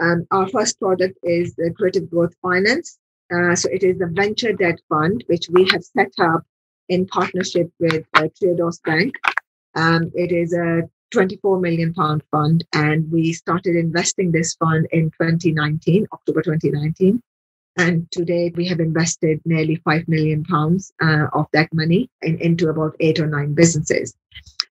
Um, our first product is the Creative Growth Finance. Uh, so it is a venture debt fund which we have set up in partnership with uh, Triodos Bank. Um, it is a 24 million pound fund, and we started investing this fund in 2019, October 2019. And today we have invested nearly 5 million pounds uh, of that money in, into about eight or nine businesses.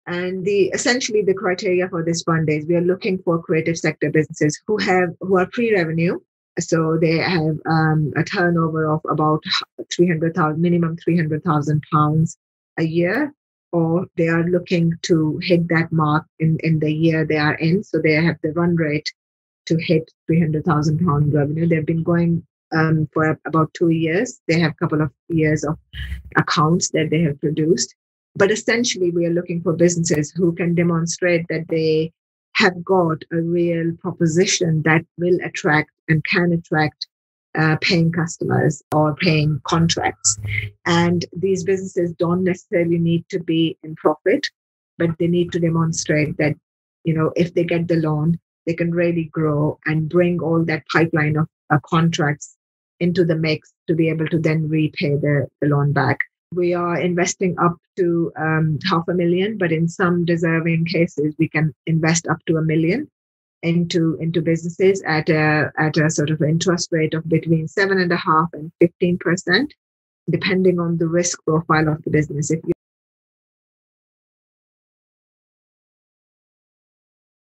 And the essentially the criteria for this fund is we are looking for creative sector businesses who have who are pre-revenue. So they have um, a turnover of about 300,000, minimum 300,000 pounds a year, or they are looking to hit that mark in, in the year they are in. So they have the run rate to hit 300,000 pound revenue. They've been going um, for about two years. They have a couple of years of accounts that they have produced. But essentially, we are looking for businesses who can demonstrate that they have got a real proposition that will attract and can attract uh, paying customers or paying contracts. And these businesses don't necessarily need to be in profit, but they need to demonstrate that, you know, if they get the loan, they can really grow and bring all that pipeline of uh, contracts into the mix to be able to then repay the, the loan back. We are investing up to um, half a million, but in some deserving cases, we can invest up to a million into into businesses at a at a sort of interest rate of between seven and a half and fifteen percent, depending on the risk profile of the business. If